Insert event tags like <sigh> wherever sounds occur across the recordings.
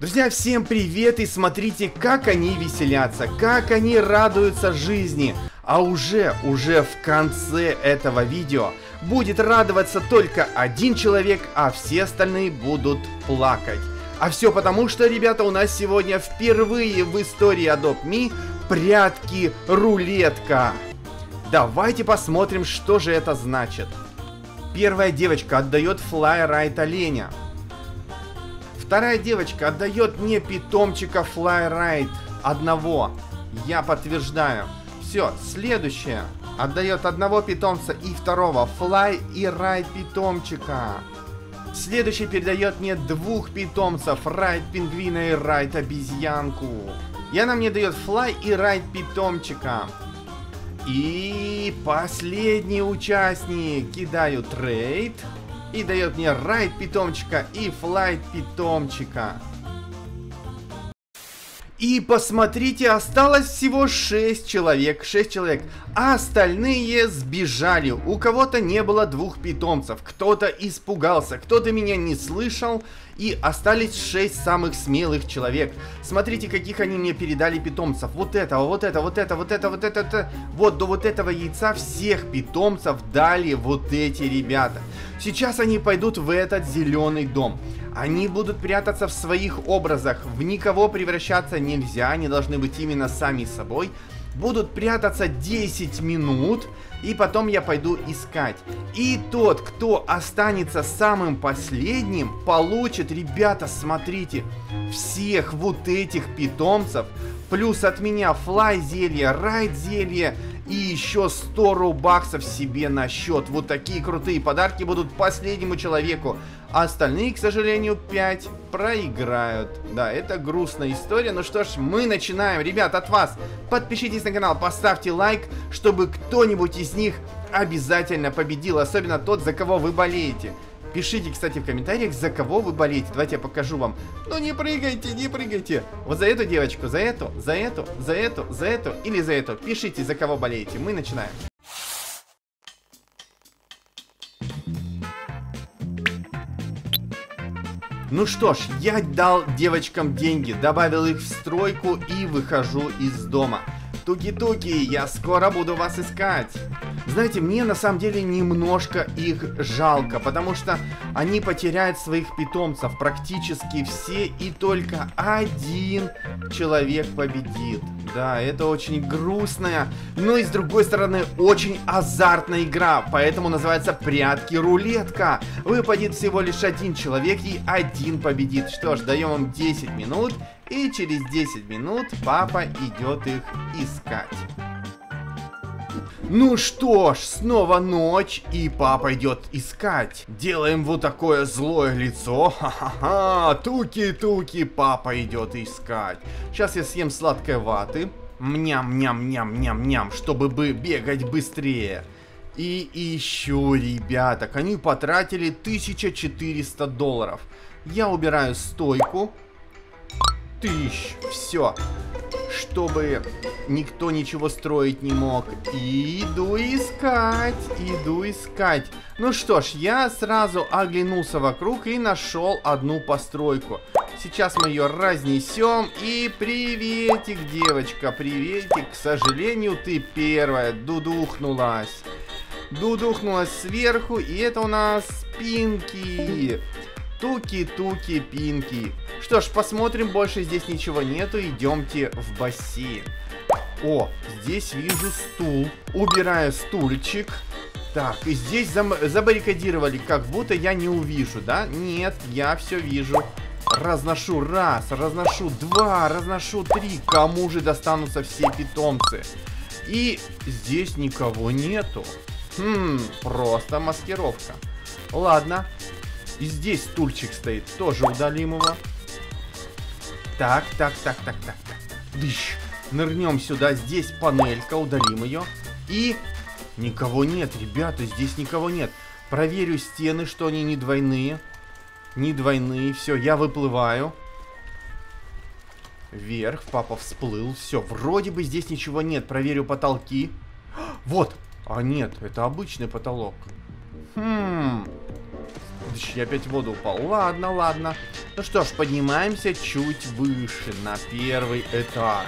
Друзья, всем привет и смотрите, как они веселятся, как они радуются жизни. А уже, уже в конце этого видео будет радоваться только один человек, а все остальные будут плакать. А все потому, что, ребята, у нас сегодня впервые в истории Adopt Me прятки-рулетка. Давайте посмотрим, что же это значит. Первая девочка отдает Fly Right оленя. Вторая девочка отдает мне питомчика Fly одного. Я подтверждаю. Все, следующая отдает одного питомца и второго Fly и Ride питомчика. Следующий передает мне двух питомцев, Райт пингвина и Райт обезьянку. И она мне дает Fly и Райт питомчика. И последний участник кидаю трейд и дает мне райд питомчика и флайт питомчика. И посмотрите, осталось всего 6 человек, 6 человек, а остальные сбежали. У кого-то не было двух питомцев, кто-то испугался, кто-то меня не слышал, и остались 6 самых смелых человек. Смотрите, каких они мне передали питомцев. Вот этого, вот это, вот это, вот это, вот это, это. Вот до вот этого яйца всех питомцев дали вот эти ребята. Сейчас они пойдут в этот зеленый дом. Они будут прятаться в своих образах, в никого превращаться нельзя, они должны быть именно сами собой. Будут прятаться 10 минут, и потом я пойду искать. И тот, кто останется самым последним, получит, ребята, смотрите, всех вот этих питомцев, плюс от меня флай зелье, райд зелье, и еще 100 рубаксов себе на счет. Вот такие крутые подарки будут последнему человеку. А остальные, к сожалению, 5 проиграют. Да, это грустная история. Ну что ж, мы начинаем. Ребят, от вас подпишитесь на канал, поставьте лайк, чтобы кто-нибудь из них обязательно победил. Особенно тот, за кого вы болеете. Пишите, кстати, в комментариях, за кого вы болеете. Давайте я покажу вам. Ну не прыгайте, не прыгайте. Вот за эту девочку, за эту, за эту, за эту, за эту или за эту. Пишите, за кого болеете. Мы начинаем. Ну что ж, я дал девочкам деньги, добавил их в стройку и выхожу из дома. Туки-туки, я скоро буду вас искать. Знаете, мне на самом деле немножко их жалко, потому что они потеряют своих питомцев практически все, и только один человек победит. Да, это очень грустная, но и с другой стороны очень азартная игра, поэтому называется прятки-рулетка. Выпадет всего лишь один человек и один победит. Что ж, даем им 10 минут, и через 10 минут папа идет их искать. Ну что ж, снова ночь, и папа идет искать. Делаем вот такое злое лицо. Ха-ха-ха, туки-туки, папа идет искать. Сейчас я съем сладкой ваты. Мням-ням-ням-ням-ням, чтобы бы бегать быстрее. И еще, ребята, они потратили 1400 долларов. Я убираю стойку. Тысяч, все чтобы никто ничего строить не мог. Иду искать, иду искать. Ну что ж, я сразу оглянулся вокруг и нашел одну постройку. Сейчас мы ее разнесем. И приветик, девочка, приветик. К сожалению, ты первая дудухнулась. Дудухнулась сверху, и это у нас Пинки. Туки-туки-пинки. Что ж, посмотрим, больше здесь ничего нету, идемте в бассейн. О, здесь вижу стул. Убираю стульчик. Так, и здесь зам забаррикадировали, как будто я не увижу, да? Нет, я все вижу. Разношу раз, разношу два, разношу три. Кому же достанутся все питомцы? И здесь никого нету. Хм, просто маскировка. Ладно, и здесь стульчик стоит. Тоже удалим его. Так, так, так, так, так, так. Дыщ. Нырнем сюда. Здесь панелька. Удалим ее. И... Никого нет, ребята. Здесь никого нет. Проверю стены, что они не двойные. Не двойные. Все, я выплываю. Вверх. Папа всплыл. Все, вроде бы здесь ничего нет. Проверю потолки. <gasps> Вот. А нет, это обычный потолок. Хм. Я опять в воду упал. Ладно, ладно. Ну что ж, поднимаемся чуть выше, на первый этаж.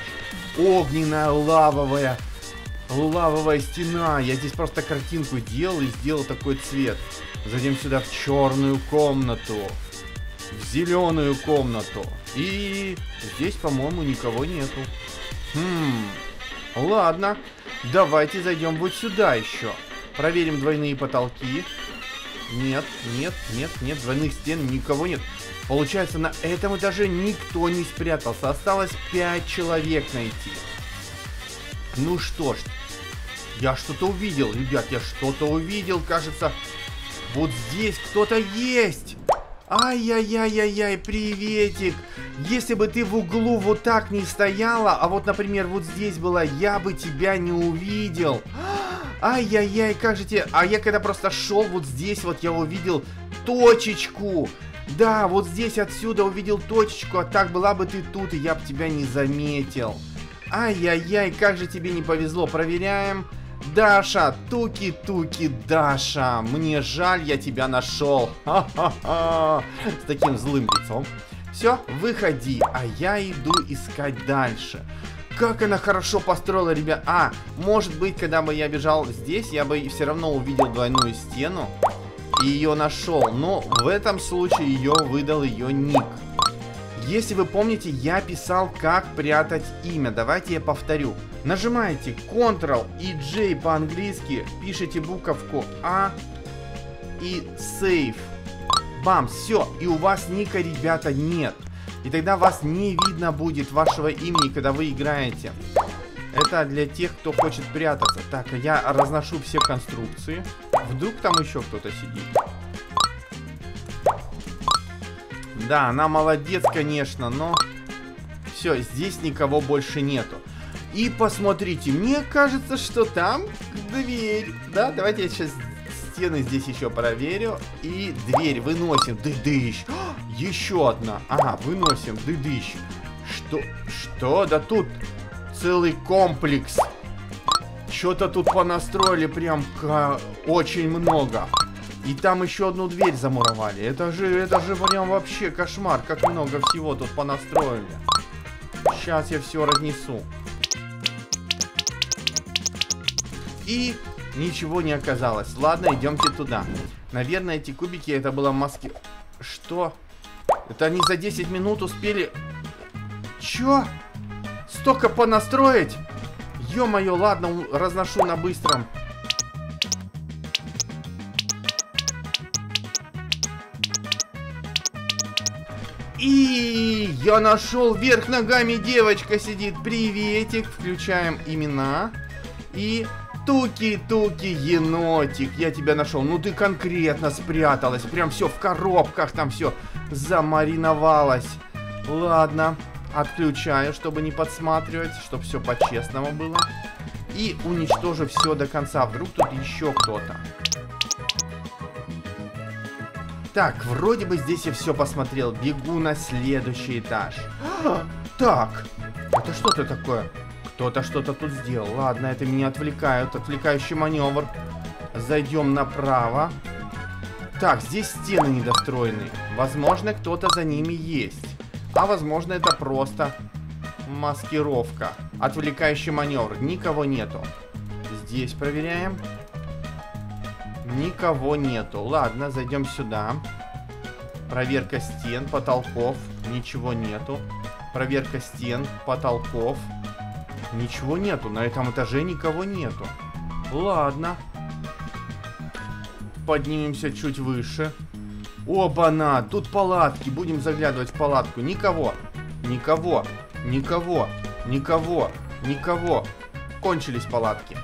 Огненная лавовая лавовая стена. Я здесь просто картинку делал и сделал такой цвет. Зайдем сюда в черную комнату. В зеленую комнату. И здесь, по-моему, никого нету. Хм, ладно. Давайте зайдем вот сюда еще. Проверим двойные потолки. Нет, нет, нет, нет, двойных стен, никого нет. Получается, на этом этаже никто не спрятался. Осталось 5 человек найти. Ну что ж, я что-то увидел, ребят, я что-то увидел, кажется. Вот здесь кто-то есть. Ай-яй-яй-яй-яй, приветик. Если бы ты в углу вот так не стояла, а вот, например, вот здесь была, я бы тебя не увидел. Ай-яй-яй, как же тебе... А я когда просто шел вот здесь, вот я увидел точечку. Да, вот здесь отсюда увидел точечку, а так была бы ты тут, и я бы тебя не заметил. Ай-яй-яй, как же тебе не повезло. Проверяем. Даша, туки-туки, Даша, мне жаль, я тебя нашел. С таким злым лицом. Все, выходи, а я иду искать дальше. Как она хорошо построила, ребят. А, может быть, когда бы я бежал здесь, я бы все равно увидел двойную стену и ее нашел. Но в этом случае ее выдал ее ник. Если вы помните, я писал, как прятать имя. Давайте я повторю. Нажимаете Ctrl и J по-английски, пишите буковку А и Save. Бам, все, и у вас ника, ребята, нет. И тогда вас не видно будет вашего имени, когда вы играете. Это для тех, кто хочет прятаться. Так, а я разношу все конструкции. Вдруг там еще кто-то сидит. Да, она молодец, конечно, но... Все, здесь никого больше нету. И посмотрите, мне кажется, что там дверь. Да, давайте я сейчас стены здесь еще проверю. И дверь выносим. Дыдыщ. Еще одна. Ага, выносим. Дыдыщ. Что? Что? Да тут целый комплекс. Что-то тут понастроили прям очень много. И там еще одну дверь замуровали. Это же, это же прям вообще кошмар, как много всего тут понастроили. Сейчас я все разнесу. И ничего не оказалось. Ладно, идемте туда. Наверное, эти кубики это было маски... Что? Это они за 10 минут успели... Чё? Столько понастроить? Ё-моё, ладно, разношу на быстром. И я нашел вверх ногами девочка сидит. Приветик. Включаем имена. И Туки-туки, енотик, я тебя нашел. Ну ты конкретно спряталась. Прям все в коробках там все замариновалось. Ладно, отключаю, чтобы не подсматривать, чтобы все по-честному было. И уничтожу все до конца. Вдруг тут еще кто-то. Так, вроде бы здесь я все посмотрел. Бегу на следующий этаж. <gasps> так, это что-то такое? Кто-то что-то тут сделал. Ладно, это меня отвлекают. Отвлекающий маневр. Зайдем направо. Так, здесь стены недостроенные. Возможно, кто-то за ними есть. А возможно, это просто маскировка. Отвлекающий маневр. Никого нету. Здесь проверяем. Никого нету. Ладно, зайдем сюда. Проверка стен, потолков. Ничего нету. Проверка стен, потолков. Ничего нету. На этом этаже никого нету. Ладно. Поднимемся чуть выше. Оба-на! Тут палатки. Будем заглядывать в палатку. Никого. Никого. Никого. Никого. Никого. Кончились палатки.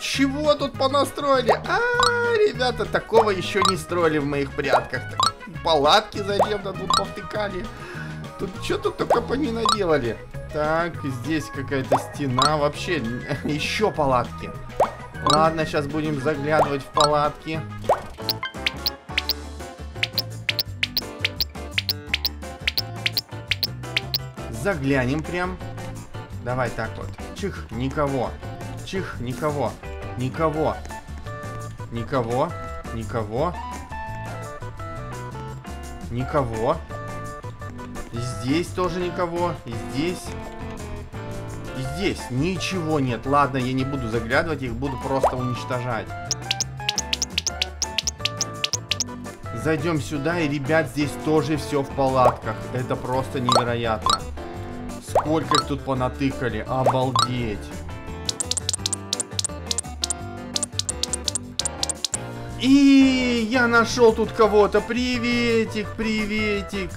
Чего тут понастроили? А, ребята, такого еще не строили в моих прятках. Палатки зачем-то тут повтыкали. Тут что тут только по ней наделали? Так, здесь какая-то стена. Вообще, <laughs> еще палатки. Ладно, сейчас будем заглядывать в палатки. Заглянем прям. Давай так вот. Чих, никого. Чих, никого. Никого. Никого. Никого. Никого. Здесь тоже никого. И здесь. И здесь ничего нет. Ладно, я не буду заглядывать, их буду просто уничтожать. Зайдем сюда, и, ребят, здесь тоже все в палатках. Это просто невероятно. Сколько их тут понатыкали. Обалдеть. И я нашел тут кого-то. Приветик, приветик.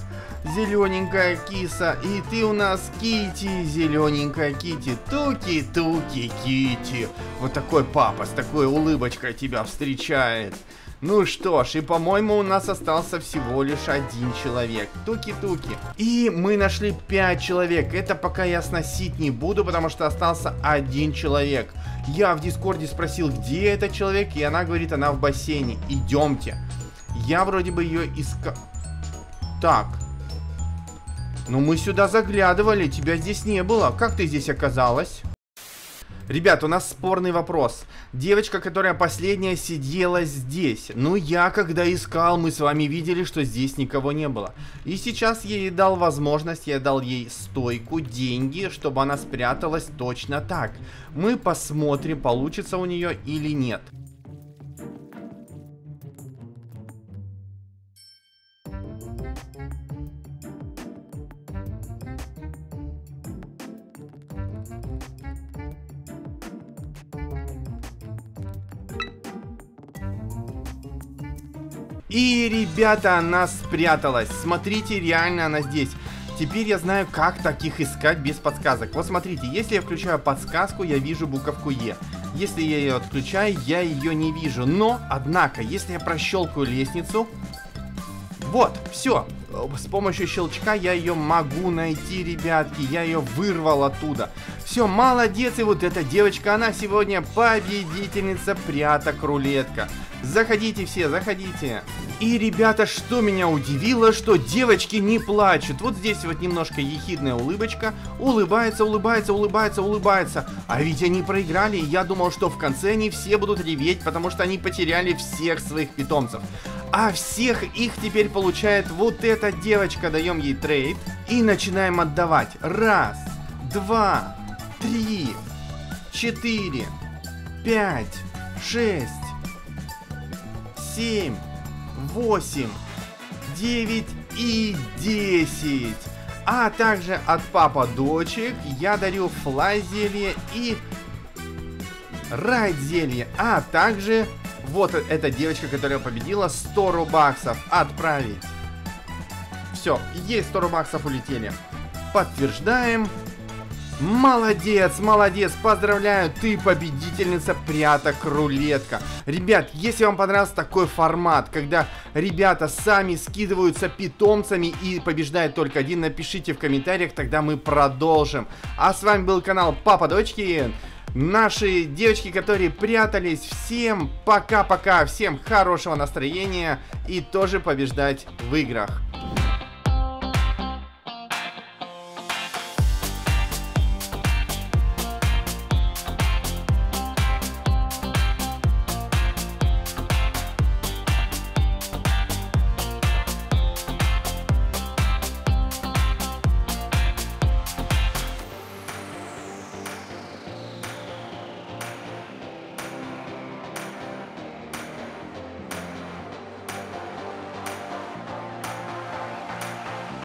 Зелененькая киса. И ты у нас Кити, зелененькая Кити. Туки, туки, Кити. Вот такой папа с такой улыбочкой тебя встречает. Ну что ж, и по-моему у нас остался всего лишь один человек. Туки-туки. И мы нашли пять человек. Это пока я сносить не буду, потому что остался один человек. Я в Дискорде спросил, где этот человек, и она говорит, она в бассейне. Идемте. Я вроде бы ее искал... Так. Ну мы сюда заглядывали, тебя здесь не было. Как ты здесь оказалась? Ребят, у нас спорный вопрос. Девочка, которая последняя сидела здесь. Ну, я когда искал, мы с вами видели, что здесь никого не было. И сейчас я ей дал возможность, я дал ей стойку, деньги, чтобы она спряталась точно так. Мы посмотрим, получится у нее или нет. Ребята, она спряталась. Смотрите, реально она здесь. Теперь я знаю, как таких искать без подсказок. Вот смотрите, если я включаю подсказку, я вижу буковку Е. Если я ее отключаю, я ее не вижу. Но, однако, если я прощелкаю лестницу... Вот, все. С помощью щелчка я ее могу найти, ребятки. Я ее вырвал оттуда. Все, молодец. И вот эта девочка, она сегодня победительница пряток рулетка. Заходите все, заходите. И, ребята, что меня удивило, что девочки не плачут. Вот здесь вот немножко ехидная улыбочка. Улыбается, улыбается, улыбается, улыбается. А ведь они проиграли, и я думал, что в конце они все будут реветь, потому что они потеряли всех своих питомцев. А всех их теперь получает вот эта девочка. Даем ей трейд. И начинаем отдавать. Раз, два, три, четыре, пять, шесть, семь, 8, 9 и 10. А также от папа дочек я дарю флай зелье и райд зелье. А также вот эта девочка, которая победила, 100 рубаксов отправить. Все, есть 100 рубаксов улетели. Подтверждаем. Молодец, молодец, поздравляю, ты победительница пряток рулетка. Ребят, если вам понравился такой формат, когда ребята сами скидываются питомцами и побеждает только один, напишите в комментариях, тогда мы продолжим. А с вами был канал Папа Дочки. Наши девочки, которые прятались, всем пока-пока, всем хорошего настроения и тоже побеждать в играх.